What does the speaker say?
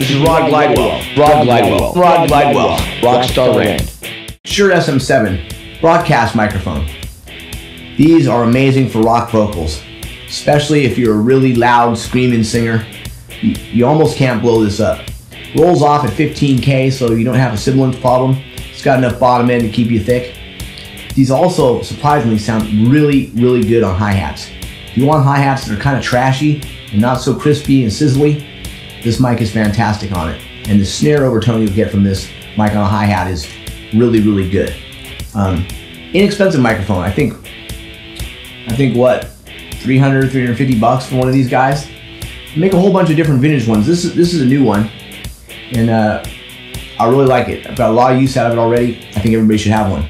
This is Rod Glidewell. Rod Glidewell. Rod Glidewell. Rockstar Rand. Shure SM7 broadcast microphone. These are amazing for rock vocals, especially if you're a really loud screaming singer. You, you almost can't blow this up. Rolls off at 15K so you don't have a sibilance problem. It's got enough bottom end to keep you thick. These also surprisingly sound really, really good on hi-hats. If you want hi-hats that are kind of trashy and not so crispy and sizzly, this mic is fantastic on it. And the snare overtone you'll get from this mic on a hi-hat is really, really good. Um, inexpensive microphone. I think, I think what, 300, 350 bucks for one of these guys. Make a whole bunch of different vintage ones. This is this is a new one, and uh, I really like it. I've got a lot of use out of it already. I think everybody should have one.